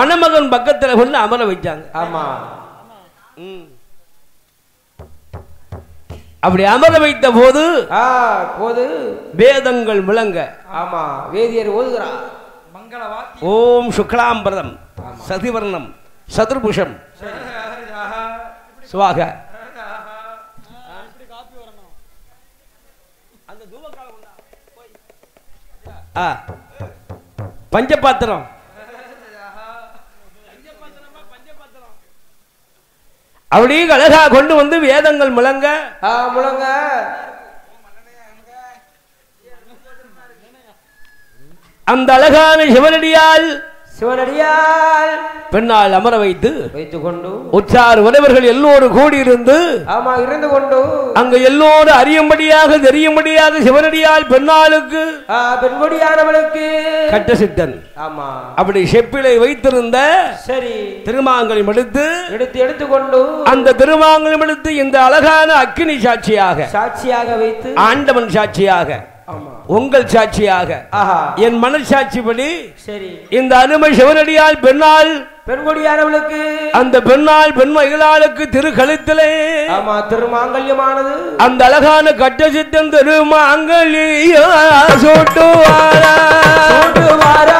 மணமகன் பக்கத்துல கொண்டு அமர வச்சாங்க. ஆமா. ம். அப்படி அமர வைத்த போது ஆ போது. வேதங்கள் முழங்க ஆமா வேதியர் ஓதுகிறா ஓம் சுக்லாம்பரம் சதிவர்ணம் சதுர்புஷம். சுவாக. ஆ. பஞ்சபாத்திரம். அப்படியே அழகா கொண்டு வந்து வேதங்கள் முழங்க. முழங்க. அந்த அழகான சிவனடியால் சிவனடியால் பெண்ணால் அமர வைத்து வைத்துக் கொண்டு உற்றார் உறவர்கள் எல்லோரும் கூடியிருந்து ஆமா இருந்து கொண்டு அங்க எல்லோரும் அறியும்படியாக தெரியும்படியாக சிவனடியால் பெண்ணாளுக்கு பெண்கொடியானவளுக்கு கட்ட சித்தன். ஆமா. அப்படி செப்பிலை வைத்திருந்த சரி. திருமாங்கலம் எடுத்து எடுத்து எடுத்துக்கொண்டு அந்த திருமாங்கலம் எடுத்து இந்த அழகான அக்கினி சாட்சியாக சாட்சியாக வைத்து ஆண்டவன் சாட்சியாக உங்கள் சாட்சியாக. என் மனசாட்சிப்படி சரி. இந்த அருமை சிவனடியால் பெண்ணால் பெண்கொடியானவளுக்கு அந்த பெண்ணால் பெண் மகிழாளுக்கு திருக்கழுத்திலே ஆமா திருமாங்கல்யமானது. அந்த அழகான கட்ட சித்தன் திருமாங்கல்யா சூட்டுவாரா? சூட்டுவாரா.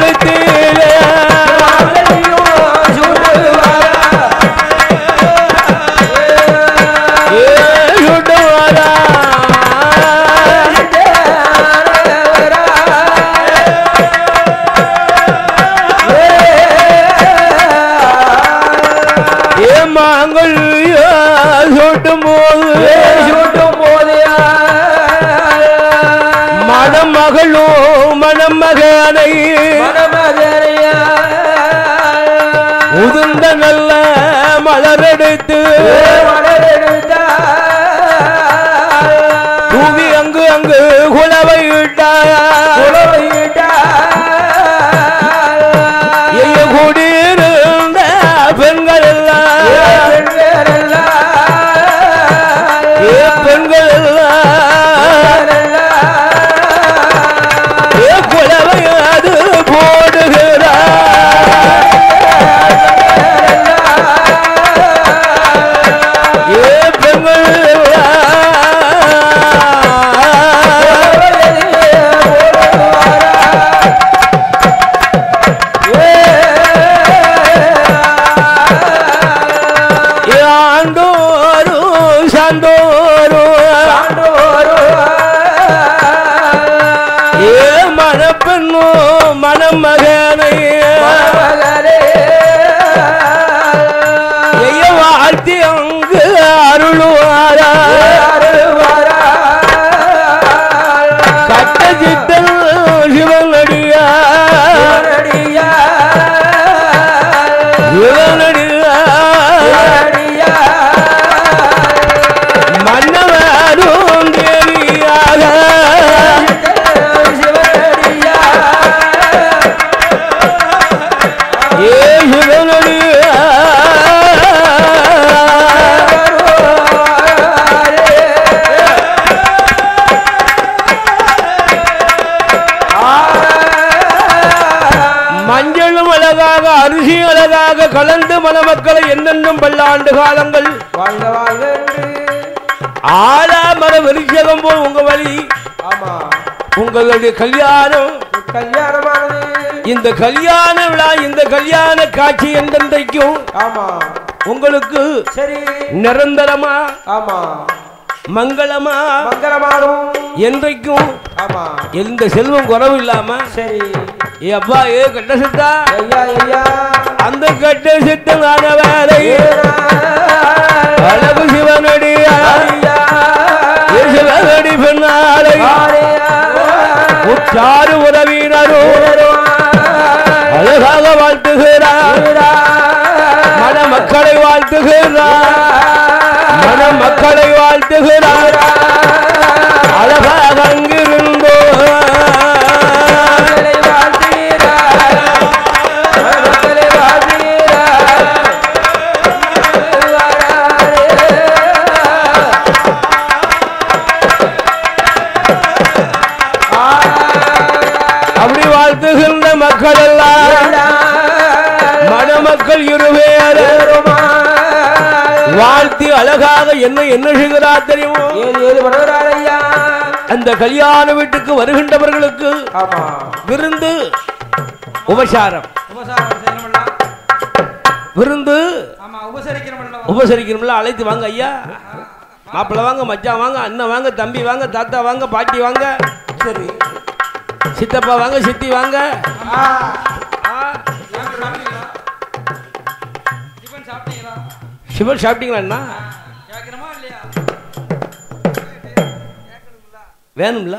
करते உதிர்ந்த நல்ல மலரெடுத்து. அருளுவாரா அழகாக கலந்து மணமக்களை என்னென்னும் பல்லாண்டு காலங்கள். வாழ்க வாழ்க என்று. ஆலாமர விருட்சகம் போல் உங்க வழி. ஆமா. உங்களுடைய கல்யாணம். கல்யாணமானது. இந்த கல்யாண விழா இந்த கல்யாண காட்சி என்றென்றைக்கும் ஆமா. உங்களுக்கு சரி. நிரந்தரமா ஆமா. மங்களமா மங்களமானும் என்றைக்கும் ஆமா. எந்த செல்வம் குறவு இல்லாம சரி. ஏ அப்பா ஏ கட்ட சித்தா? ஐயா ஐயா. அந்த கட்ட சித்தமான வேலை அழகு சிவனடியா ஏ சிவனடி பெண்ணாலை உச்சாறு உறவினரும் அழகாக வாழ்த்துகிறார் மணமக்களை வாழ்த்துகிறார் மணமக்களை வாழ்த்துகிறார் அழகாக அங்கிருந்தோ அழகாக என்ன என்ன செய்கிறார் தெரியுமோ அந்த கல்யாண வீட்டுக்கு வருகின்றவர்களுக்கு விருந்து உபசாரம். விருந்து உபசரிக்கணும்ல? அழைத்து வாங்க ஐயா. மாப்பிள்ளை வாங்க மச்சான் வாங்க அண்ணன் வாங்க தம்பி வாங்க தாத்தா வாங்க பாட்டி வாங்க. சரி. சித்தப்பா வாங்க சித்தி வாங்க. சிவன் சாப்பிட்டீங்களா வேணும்ல?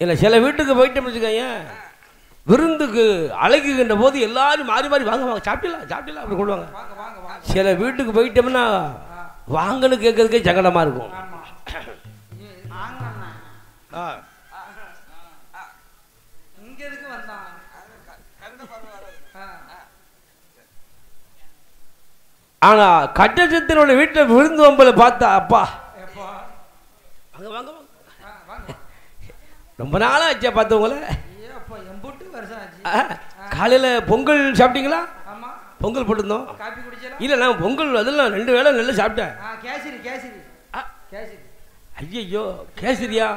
இல்லை சில வீட்டுக்கு போயிட்டோம்னு வச்சுக்கோங்க. விருந்துக்கு அழைக்குகின்ற போது எல்லாரும் மாறி மாறி வாங்க வாங்க. சாப்பிடலாம் சாப்பிடலாம் அப்படி கொள்வாங்க வாங்க. வாங்க வாங்க சில வீட்டுக்கு போயிட்டோம்னா வாங்கன்னு கேட்கறதுக்கே சங்கடமா இருக்கும். ஆ. இங்க எதுக்கு வந்தான் ஆ. ஆனா கட்டச்சத்தினோட வீட்டில் விருந்து வம்பலை பார்த்தா அப்பா. வாங்க வாங்க. ரொம்ப நாளா ஆச்சா. பார்த்தவங்கள ஐயா காலையில பொங்கல் சாப்பிட்டீங்களா? பொங்கல் போட்டிருந்தோம். இல்ல நான் பொங்கல் அதெல்லாம் ரெண்டு வேளை நல்லா சாப்பிட்டேன். கேசரி கேசரி. கேசரி. ஐயையோ கேசரியா?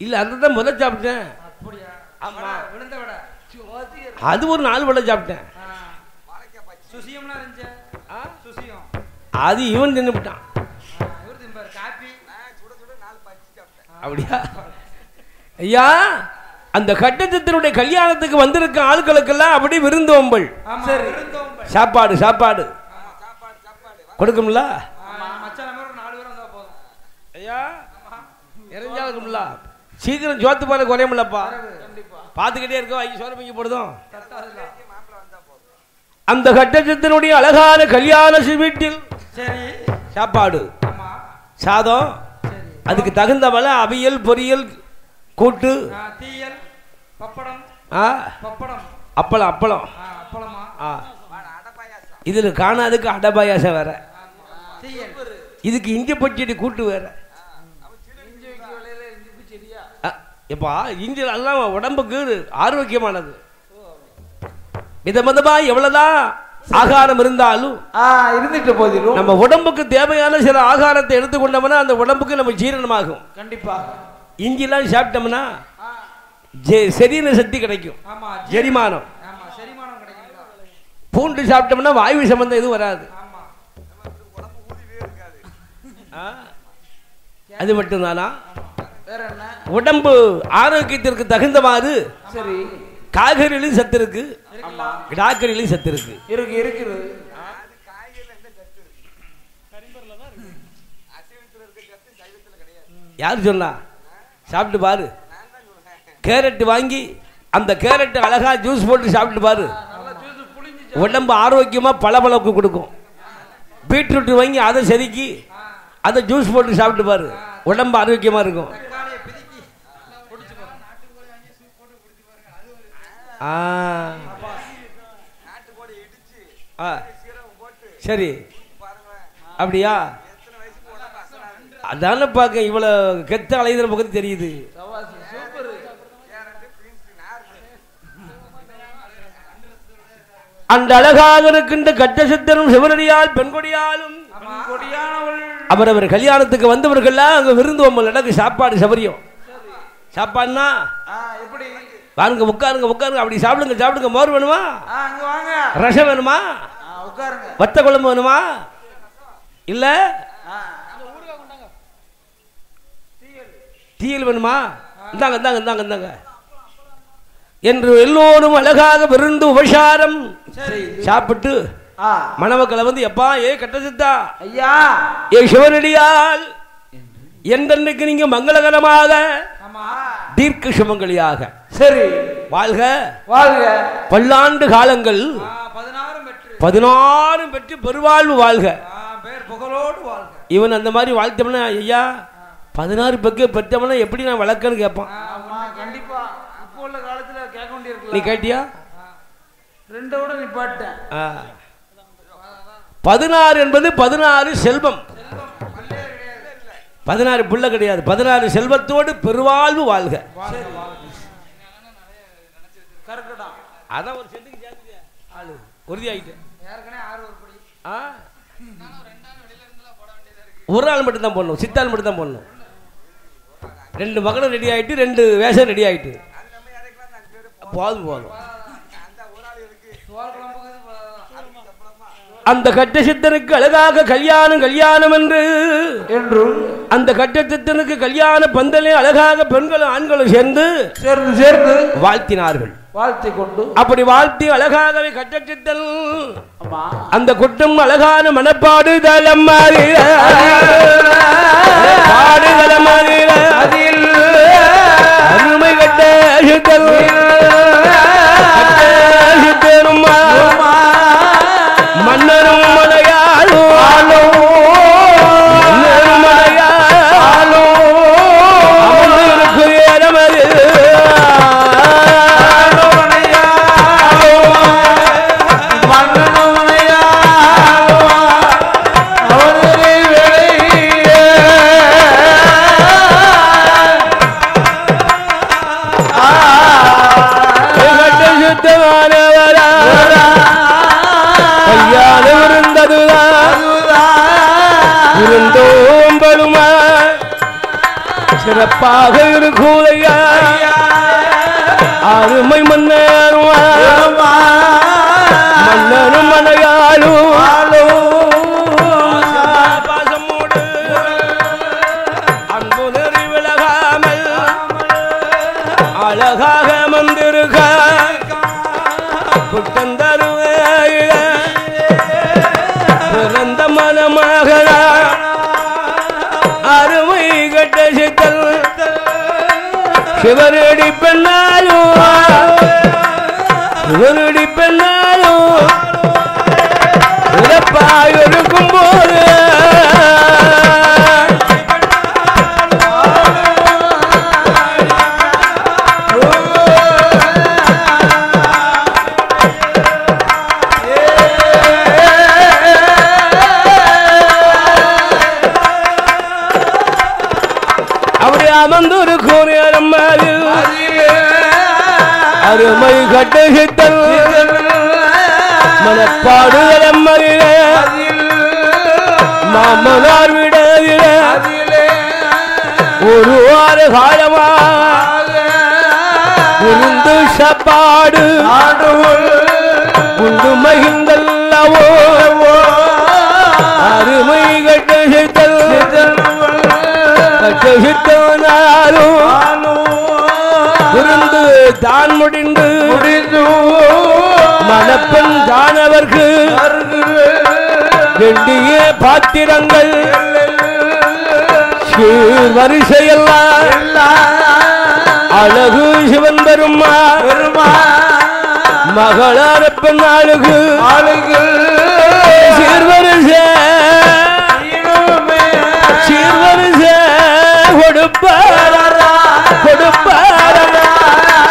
இல்ல அதை தான் முதல்ல சாப்பிட்டேன். வடை, வடை. அது ஒரு நாலு வேளை சாப்பிட்டேன். சுசியம்லாம் இருந்துச்சு. ஆ? சுசியம். அது இவன் இவர் காப்பி. அப்படியா? ஐயா அந்த கட்டச்சத்தினுடைய கல்யாணத்துக்கு வந்திருக்க ஆட்களுக்கெல்லாம் அப்படி விருந்து வம்பல் ஆமா சரி. விருந்தோம்பல். சாப்பாடு சாப்பாடு. கொடுக்கும்ல? ஐயா இறஞ்சா இருக்கும்ல சீக்கிரம் சோத்து பாரு குறையுமில்லப்பா கண்டிப்பா. பார்த்துக்கிட்டே இருக்கோம் ஐயா சோறு பங்கி போடுதோம் அந்த கட்டச்சத்தினுடைய அழகான கல்யாண வீட்டில் சரி. சாப்பாடு. சாதம். அதுக்கு தகுந்த வள அவியல் பொரியல் கூட்டு. தீயல் பப்படம். ஆ. பப்படம். அப்பளம் அப்பளம். இதில் காணாதுக்கு அடை பாயாசம் வேற. இதுக்கு இஞ்சி பச்சடி கூட்டு வேற. எப்பா இஞ்சி எல்லாம் உடம்புக்கு ஆரோக்கியமானது. விதவிதமா எவ்வளவுதான் ஆகாரம் இருந்தாலும் இருந்துட்டு போதிலும் நம்ம உடம்புக்கு தேவையான சில ஆகாரத்தை எடுத்துக்கொண்டோம்னா அந்த உடம்புக்கு நம்ம ஜீரணமாகும். கண்டிப்பா. இஞ்சிலாம் சாப்பிட்டோம்னா செரின சக்தி கிடைக்கும். ஜெரிமானம் பூண்டு சாப்பிட்டோம்னா வாயு சம்பந்தம் எதுவும் வராது? அது மட்டும்தானா? உடம்பு ஆரோக்கியத்திற்கு தகுந்தவாறு சரி. காய்கறிலையும் சத்து இருக்கு. கிடாக்கறிலையும் சத்து இருக்கு. இருக்கு இருக்குது. யார் சொன்னா? சாப்பிட்டு பாரு. கேரட் வாங்கி அந்த கேரட் அழகா ஜூஸ் போட்டு சாப்பிட்டு பாரு. நல்லா ஜூஸ் புளிஞ்சு உடம்பு ஆரோக்கியமா பளபளப்பு கொடுக்கும். பீட்ரூட் வாங்கி அதை செதுக்கி அதை ஜூஸ் போட்டு சாப்பிட்டு பாரு. உடம்பு ஆரோக்கியமா இருக்கும். ஆ. சரி. அப்படியா? அதான பார்க்க இவ்வளவு கெத்த அலைதல் பக்கத்து தெரியுது. அந்த அழகாக இருக்கின்ற கட்ட சித்தரும் சிவனடியால் பெண்கொடியாலும் அவர் அவரவர் கல்யாணத்துக்கு வந்தவர்கள்லாம் அங்க விருந்து வம்பல் சாப்பாடு சபரியம். சாப்பாடுனா? எப்படி? வாருங்க உட்காருங்க உட்காருங்க. அப்படி சாப்பிடுங்க சாப்பிடுங்க. மோர் வேணுமா? ரசம் வேணுமா? வத்த குழம்பு வேணுமா? இல்ல? ஆ. டீயல் வேணுமா? இந்தாங்க இந்தாங்க இந்தாங்க இந்தாங்க. என்று எல்லோரும் அழகாக விருந்து உபசாரம் சாப்பிட்டு மணமக்களை வந்து எப்பா ஏ கட்டசித்தா ஐயா. ஏ சிவனடியால் என்றென்னைக்கு நீங்க மங்களகரமாக தீர்க்க சுமங்கலியாக சரி. வாழ்க. வாழ்க. பல்லாண்டு காலங்கள் பதினாறும் பெற்று. பெருவாழ்வு வாழ்க. இவன் அந்த மாதிரி வாழ்த்தோம்னா ஐயா? பதினாறு பெக்கு பெற்றவன எப்படி நான் வளர்க்கன்னு கேட்பான் கண்டிப்பா. இப்போ உள்ள காலத்துல கேட்க நீ வேண்டியிருக்கலாம் கேட்டியா ரெண்டோட நிப்பாட்டேன். பதினாறு என்பது பதினாறு செல்வம். பதினாறு புள்ள கிடையாது. பதினாறு செல்வத்தோடு பெருவாழ்வு வாழ்க. அதான் ஒரு செட்டுக்கு சேர்த்துக்க ஆளு உறுதியாயிட்டேன். ஏற்கனவே ஆறு உருப்படி ஆ? ஒரு ஆள் மட்டும் தான் போடணும் சித்தாள் மட்டும் தான் போடணும். ரெண்டு மகளும் ரெடி ஆயிட்டு ரெண்டு வேஷம் ரெடி ஆயிட்டு. போதும் போதும். அந்த கட்ட சித்தனுக்கு அழகாக கல்யாணம் கல்யாணம் என்று. என்றும் அந்த கட்ட சித்தனுக்கு கல்யாண பந்தலே அழகாக பெண்களும் ஆண்களும் சேர்ந்து சேர்ந்து சேர்ந்து வாழ்த்தினார்கள். வாழ்த்தி கொண்டு. அப்படி வாழ்த்தி அழகாகவே கட்ட சித்தன் அந்த குற்றம் அழகான மனப்பாடு தளம் மாறிட பாடுதலம் மாறிட இருந்ததுதான் இருந்தோம்பலுமா சிறப்பாக இருக்குதையா? அருமை மன்னருமா? மன்னரும் மனையாளும் அழகாக மந்திருக்க குட்டந்தருவேய சிவனடி பெண்ணாலும் சிவனடி பெண்ணா அருமை கட்டு சித்தல் மாமனார் விடதிலே ஒரு வார காலமா. உருந்து சப்பாடு. உண்டு மகிழ்ந்தல்லவோ அருமை கட்டு சித்தல் தான் முடிந்து மணப்பெண் தானவர்க்கு வேண்டிய பாத்திரங்கள் வரிசையெல்லாம் அழகு சிவன் பெருமா? மகளான பெண்ணாளுக்கு சீர்வரிசை. சீர்வரிசை கொடுப்பாரா கொடுப்பாரா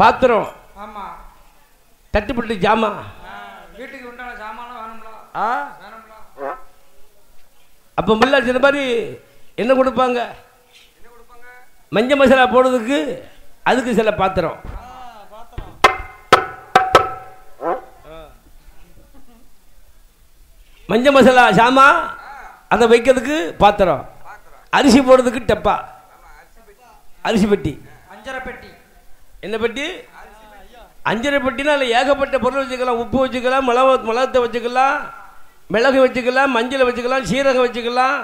பாத்திரம். ஆமா. தட்டுப்பட்டு ஜாமா. ஆ, வீட்டுக்கு உண்டான சாமானும் வேணும்ல. ஆ? அப்போ முல்லா சில மாதிரி என்ன கொடுப்பாங்க? மஞ்சள் மசாலா போடுறதுக்கு அதுக்கு சில பாத்திரம். மஞ்சள் மசாலா சாமா அதை வைக்கிறதுக்கு பாத்திரம். அரிசி போடுறதுக்கு டப்பா. அரிசி பெட்டி. அஞ்சரை பெட்டி. என்ன பெட்டி? அஞ்சரை பெட்டினா அதில் ஏகப்பட்ட பொருள் வச்சுக்கலாம். உப்பு வச்சுக்கலாம் மிளகு மிளகத்தை வச்சுக்கலாம் மிளகு வச்சுக்கலாம் மஞ்சளை வச்சுக்கலாம் சீரகம் வச்சுக்கலாம்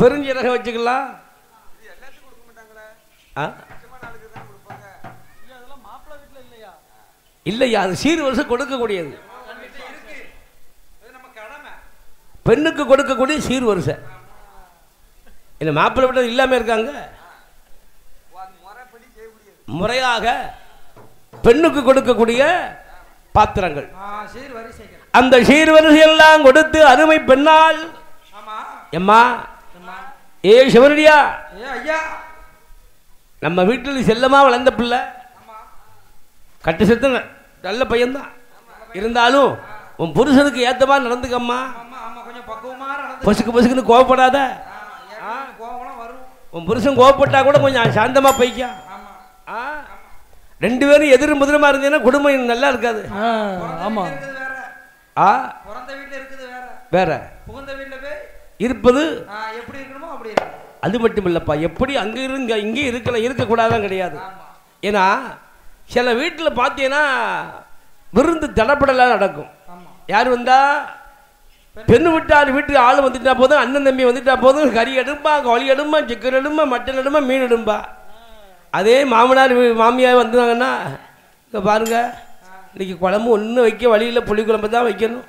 பெருஞ்சீரகம் வச்சுக்கலாம். இல்லையா அது சீர் வருஷம் கொடுக்கக்கூடியது. பெண்ணுக்கு கொடுக்கக்கூடிய சீர் வரிசை. இல்லை மாப்பிள்ளை விட்டது இல்லாமல் இருக்காங்க. முறையாக பெண்ணுக்கு கொடுக்கக்கூடிய பாத்திரங்கள். அந்த சீர்வரிசை எல்லாம் கொடுத்து அருமை பெண்ணால் எம்மா. ஏ சிவனடியா? நம்ம வீட்டில் செல்லமா வளர்ந்த பிள்ளை? கட்டு செத்துங்க. நல்ல பையன்தான். இருந்தாலும் உன் புருஷனுக்கு ஏத்த மாதிரி நடந்துக்கம்மா. பொசுக்கு பொசுக்குன்னு கோவப்படாத. உன் புருஷன் கோவப்பட்டா கூட கொஞ்சம் சாந்தமா ஆ? ரெண்டு பேரும் எதிரும் புதிரமா இருந்தீங்கன்னா குடும்பம் நல்லா இருக்காது. ஆமா. ஆ? பிறந்த வீட்டுல இருக்குது வேற. வேற. புகுந்த வீட்டுல போய் இருப்பது? எப்படி இருக்கணுமோ அப்படி அது மட்டும் இல்லப்பா எப்படி அங்க இருங்க இங்கே இருக்கலாம் இருக்கக்கூடாதான் கிடையாது. ஆமா. ஏன்னா சில வீட்டில் பார்த்தீங்கன்னா விருந்து தடப்படலாம் நடக்கும். யார் வந்தா? பெண்ணு விட்டால் வீட்டுக்கு ஆள் வந்துட்டா போதும் அண்ணன் தம்பி வந்துட்டா போதும் கறி எடுப்பா கோழி எடுப்பா சிக்கன் எடுப்பா மட்டன் எடுப்பா மீன் எடுப்பா. அதே மாமனார் மாமியார் வந்தாங்கன்னா இங்கே பாருங்க இன்னைக்கு குழம்பு ஒன்றும் வைக்க வழியில் புளி குழம்பு தான் வைக்கணும்.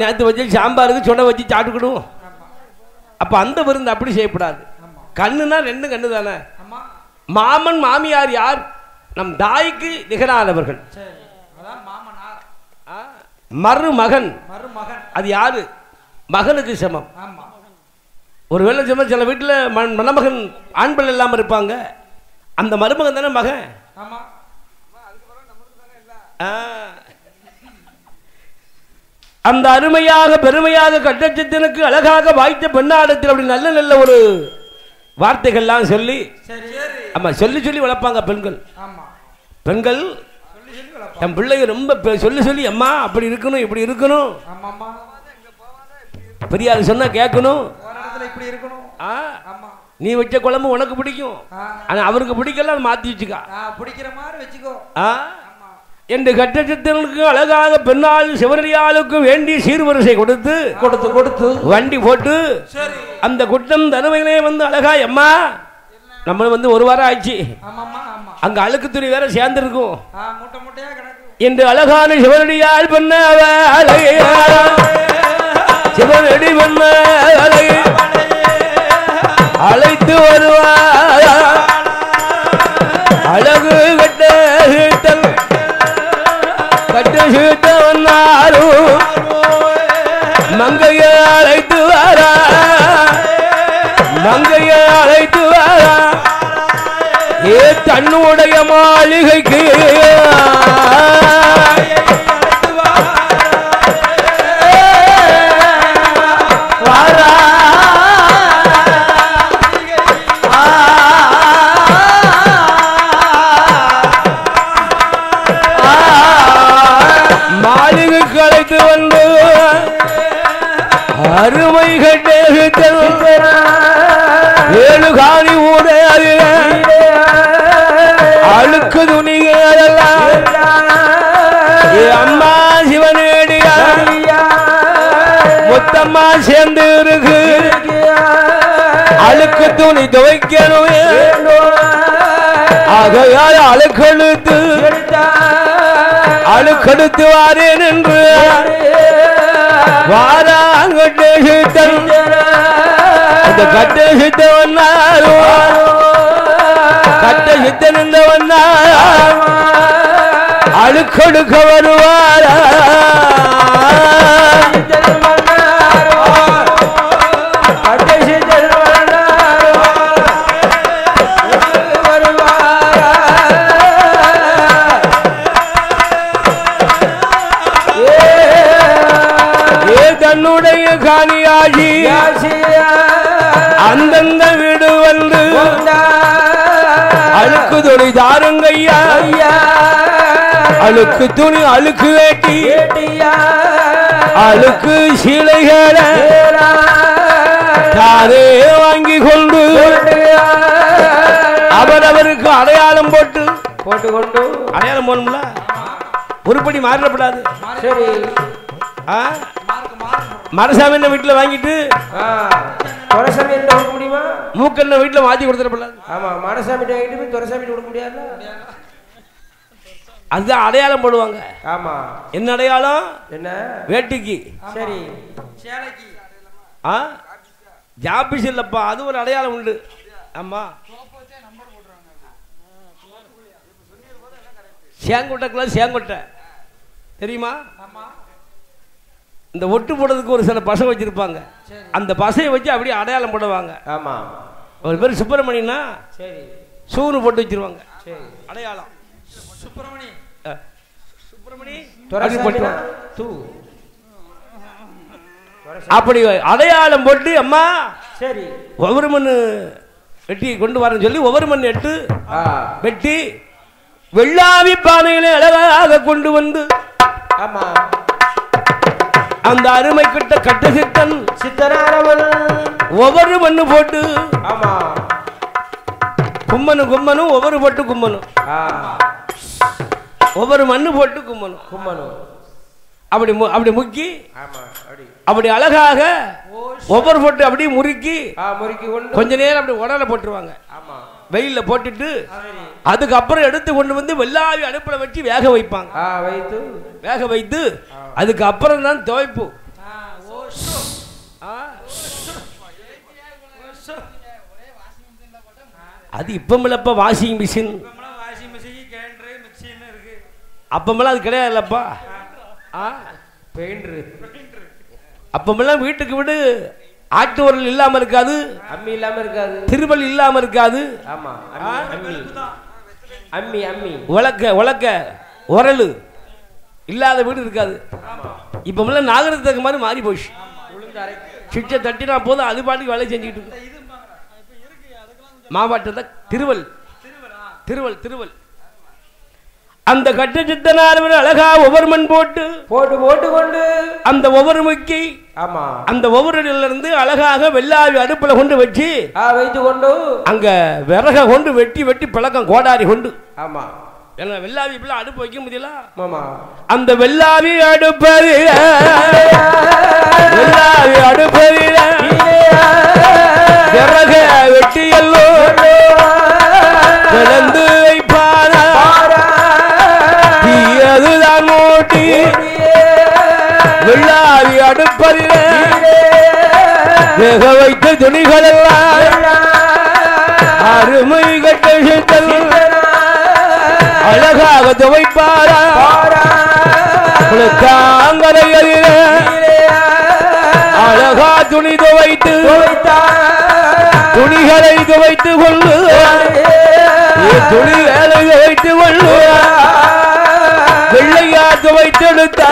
நேற்று வச்சு சாம்பாருக்கு சுட வச்சு சாப்பிட்டுக்கிடுவோம் ஆமா அப்போ அந்த விருந்து அப்படி செய்யக்கூடாது ஆமா கண்ணுனா ரெண்டு கண்ணு தானே. மாமன் மாமியார் யார்? நம் தாய்க்கு நிகரானவர்கள். மருமகன். அது யாரு? மகனுக்கு சமம். ஆமா ஒருவேளை சமம் சில வீட்டில் மண் மணமகன் ஆண் பிள்ளை இல்லாமல் இருப்பாங்க. அந்த மருமகன் தானே மகன். அந்த அருமையாக பெருமையாக கட்டச்சத்தினுக்கு அழகாக வாய்த்த பெண்ணாடத்தில் அப்படி நல்ல நல்ல ஒரு வார்த்தைகள்லாம் சொல்லி சரி. சரி ஆமா சொல்லி சொல்லி வளர்ப்பாங்க பெண்கள். பெண்கள் தன் பிள்ளைங்க ரொம்ப சொல்லி சொல்லி அம்மா அப்படி இருக்கணும் இப்படி இருக்கணும். பெரியார் சொன்னா கேட்கணும். இப்படி இருக்கணும்? ஆமா. நீ வச்ச குழம்பு உனக்கு பிடிக்கும். ஆனா அவருக்கு பிடிக்கல அதை மாத்தி வச்சுக்கா. பிடிக்கிற மாதிரி வச்சுக்கோ. என்று கட்டச்சத்தினுக்கு அழகாக பெண்ணால் சிவனடியாளுக்கு வேண்டி சீர்வரிசை கொடுத்து கொடுத்து கொடுத்து. வண்டி போட்டு அந்த குட்டம் தருமையிலே வந்து அழகா அம்மா நம்ம வந்து ஒரு வாரம் ஆயிடுச்சு. அங்க அழுக்கு துணி வேற மூட்டையா கிடக்கு. என்று அழகான சிவனடியால் பண்ண வேலையை சிவனடி பண்ண வேலையை அழைத்து வருவார். அழகு கட்ட சீட்டல் கட்ட சீட்ட வந்தாரும் மங்கைய அழைத்து வரா மங்கைய அழைத்து வரா ஏ தன்னுடைய மாளிகைக்கு. அழுக்கு துணி துவைக்கணும் ஆகையால் அழுக்கெடுத்து அழுக்கெடுத்து வாரேன் என்று வாராங்கட்டே சித்தன் அந்த கட்டை சித்த வந்தாலும் கட்டை சித்தன் இந்த வந்தார்? அழுக்கொடுக்க வருவாரா? காணியாகி அந்தந்த வீடு வந்து அழுக்கு துணி தாருங்கய்யா அழுக்கு துணி அழுக்கு வேட்டி. அழுக்கு சீலைகளை தாரே வாங்கி கொண்டு அவரவருக்கு அடையாளம் போட்டு போட்டு கொண்டு. அடையாளம் போகணும்ல உருப்படி மாறிடப்படாது. சரி. ஆ? மரசாமி என்ன வீட்டில் வாங்கிட்டு துரசாமி என்ன கொடுக்க முடியுமா? மூக்கண்ண வீட்டில் மாற்றி கொடுத்துடப்படாது. ஆமா மாடசாமி வாங்கிட்டு போய் துரசாமி கொடுக்க முடியாதுல்ல? அதுதான் அடையாளம் போடுவாங்க. ஆமா. என்ன அடையாளம்? என்ன? வேட்டிக்கு. சரி. சேலைக்கு ஆ? ஜாபிஸ் இல்லப்பா அது ஒரு அடையாளம் உண்டு. ஆமா. சேங்கொட்டைக்குள்ள சேங்கொட்டை. தெரியுமா? ஆமா இந்த ஒட்டு போடுறதுக்கு ஒரு சில பசை வச்சிருப்பாங்க. சரி. அந்த பசையை வச்சு அப்படியே அடையாளம் போடுவாங்க. ஆமா. ஒரு பேர் சுப்பிரமணியனா சரி. சூனு போட்டு வச்சிருவாங்க. சரி. அடையாளம். சுப்பிரமணி. சுப்பிரமணி. தூ. அப்படி அடையாளம் போட்டு அம்மா சரி. ஒவ்வொரு மண் வெட்டி கொண்டு வரேன்னு சொல்லி ஒவ்வொரு மண் எட்டு ஆ. வெட்டி வெள்ளாவி பானைகளை அழகாக கொண்டு வந்து ஆமா. அந்த அருமை கிட்ட கட்ட சித்தன் சித்தனாரவன் ஒவ்வொரு மண்ணு போட்டு ஆமா. கும்மனு கும்மனும் ஒவ்வொரு போட்டு கும்மனும். ஒவ்வொரு மண்ணு போட்டு கும்மனும். கும்மனு அப்படி அப்படி முக்கி ஆமா அப்படி. அப்படி அழகாக ஒவ்வொரு போட்டு அப்படியே முறுக்கி முறுக்கி கொஞ்ச நேரம் அப்படி உடல போட்டுருவாங்க. வெயில்ல போட்டுட்டு அதுக்கப்புறம் எடுத்து கொண்டு வந்து வெள்ளாவி அடுப்புல வச்சு வேக வைப்பாங்க. வைத்து. வேக வைத்து அதுக்கு அப்புறம் தான் துவைப்பு. அது இப்பமில்லப்ப வாஷிங் மிஷின். அப்பமெல்லாம் அது கிடையாதுல்லப்பா. ஆ. பெயிண்டரு. அப்பமெல்லாம் வீட்டுக்கு வீடு. ஆட்டு உரல் இல்லாம இருக்காது. அம்மி இல்லாம இருக்காது. திருவல் இல்லாம இருக்காது. ஆமா அம்மி அம்மி. உலக்க உலக்க உரல். இல்லாத வீடு இருக்காது. இப்பமெல்லாம் நாகரத்துக்கு மாதிரி மாறி போச்சு. சுவிட்சை தட்டினா போதும் அது பாட்டுக்கு வேலை செஞ்சுக்கிட்டு இருக்கு. மாவட்டத்தை திருவல் திருவல் திருவல் அந்த கட்ட சித்தனார் அழகா ஒவ்வொரு மண் போட்டு போட்டு போட்டு கொண்டு அந்த ஒவ்வொரு முக்கி ஆமா. அந்த ஒவ்வொரு இருந்து அழகாக வெள்ளாவி அடுப்புல கொண்டு வச்சு வைத்து கொண்டு அங்க விறக கொண்டு வெட்டி வெட்டி பழக்கம் கோடாரி கொண்டு. ஆமா. ஏன்னா வெள்ளாவி இப்பெல்லாம் அடுப்பு வைக்க முடியல? மாமா அந்த வெள்ளாவி அடுப்பது வெள்ளாவி. அடுப்பது வெள்ளாரி வெள்ளாவி வேக வைத்த துணிகள் எல்லாம் அருமை கட்ட அழகாக துவைப்பாரா? காங்கரையில அழகா துணி துவைத்து துணிகளை துவைத்து கொள்ளு. துணி வேலை துவைத்து கொள்ளுவார் வெள்ளையா துவைத்தெடுத்தா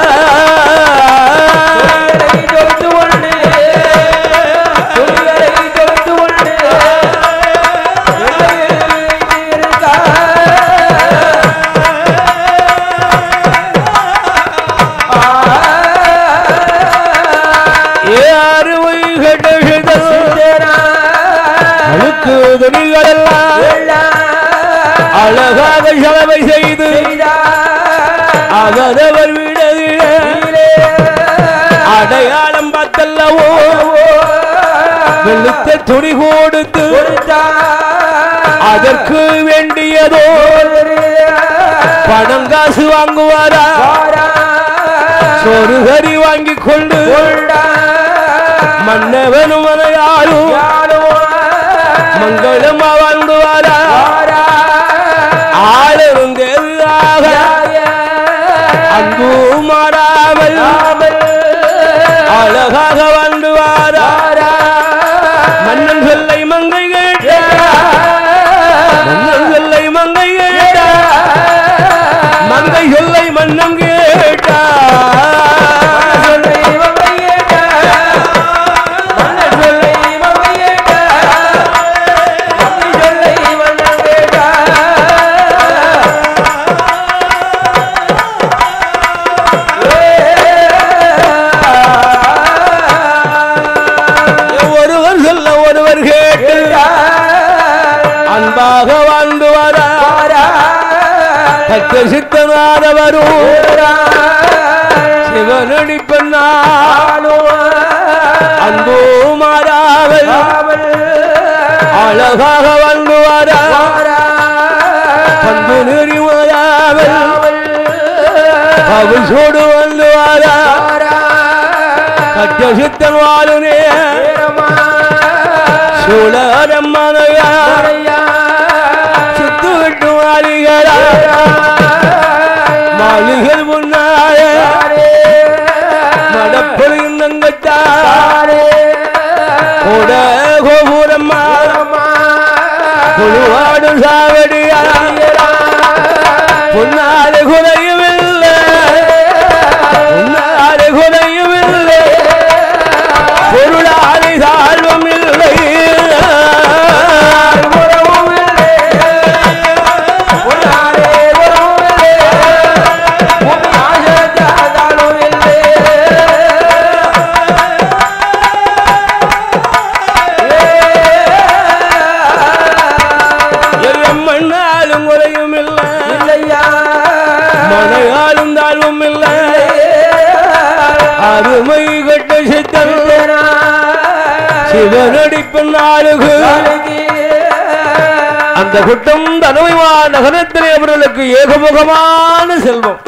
துணி கொடுத்து அதற்கு வேண்டியதோ பணம் காசு வாங்குவாரா? சோறு கறி வாங்கி கொண்டு மன்னவனும் மனையாரும் மங்களம் வாழ்ந்துவாரா? ஆளிருந்தேதாக அன்பு மாறாமல் அழகாக வாழ்ந்துவாரா? மன்னன் சொல்லை மங்கை கேட்ட மன்னன் சொல்லை மங்கை கேட்ட மங்கை சொல்லை மன்னன் அன்பாக வாழ்ந்து வரா. தக்க சித்தனாத வரும் சிவனடி பெண்ணாலோ அன்போ மாறாவல் அழகாக வாழ்ந்து வரா. பண்பு நெறி மாறாமல் அவள் சோடு வந்து வரா. கட்ட சித்தன் வாழுனே. மாளிகரா மாளிகர் முன்னாரே நடப்பெருங்கத்தாரே கூட கோபுரம்மா? குழுவாடும் குல அந்த குட்டம் தனமைவா நகரத்திலே அவர்களுக்கு ஏகமுகமான செல்வம்.